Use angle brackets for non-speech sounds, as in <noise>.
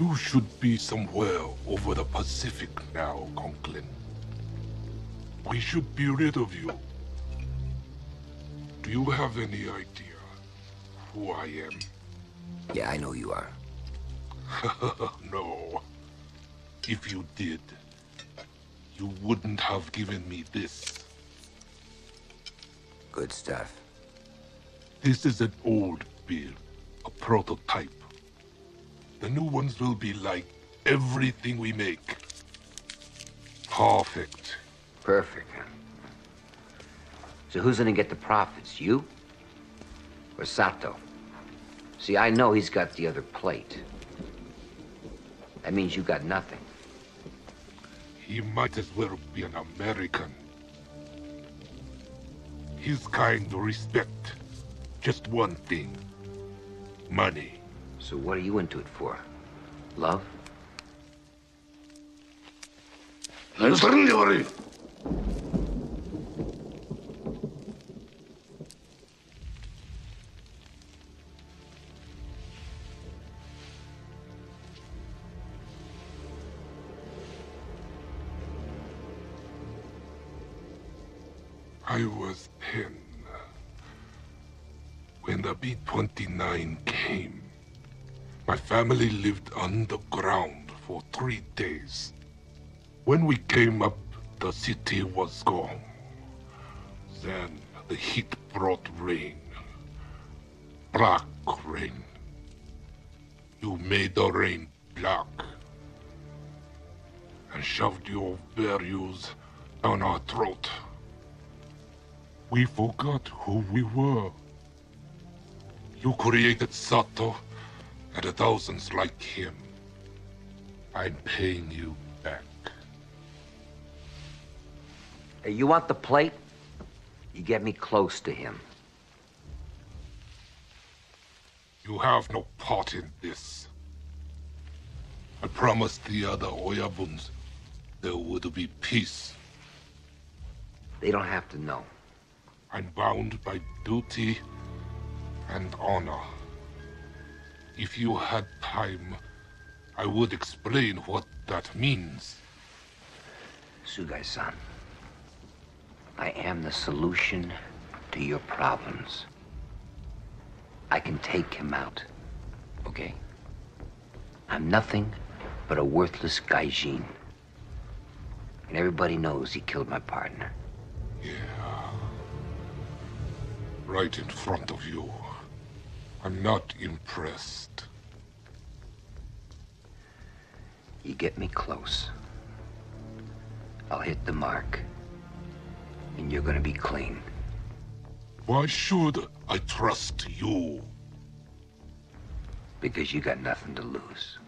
You should be somewhere over the Pacific now, Conklin. We should be rid of you. Do you have any idea who I am? Yeah, I know you are. <laughs> no. If you did, you wouldn't have given me this. Good stuff. This is an old build, a prototype. The new ones will be like everything we make. Perfect. Perfect. So who's gonna get the profits? You? Or Sato? See, I know he's got the other plate. That means you got nothing. He might as well be an American. His kind respect just one thing. Money. So what are you into it for? Love? I was ten when the B-29 came. My family lived underground for three days. When we came up, the city was gone. Then the heat brought rain. Black rain. You made the rain black. And shoved your values down our throat. We forgot who we were. You created Sato and the thousands like him. I'm paying you back. Hey, you want the plate? You get me close to him. You have no part in this. I promised the other Oyabuns there would be peace. They don't have to know. I'm bound by duty and honor. If you had time, I would explain what that means. Sugai-san, I am the solution to your problems. I can take him out, okay? I'm nothing but a worthless gaijin. And everybody knows he killed my partner. Yeah. Right in front of you. I'm not impressed. You get me close. I'll hit the mark. And you're gonna be clean. Why should I trust you? Because you got nothing to lose.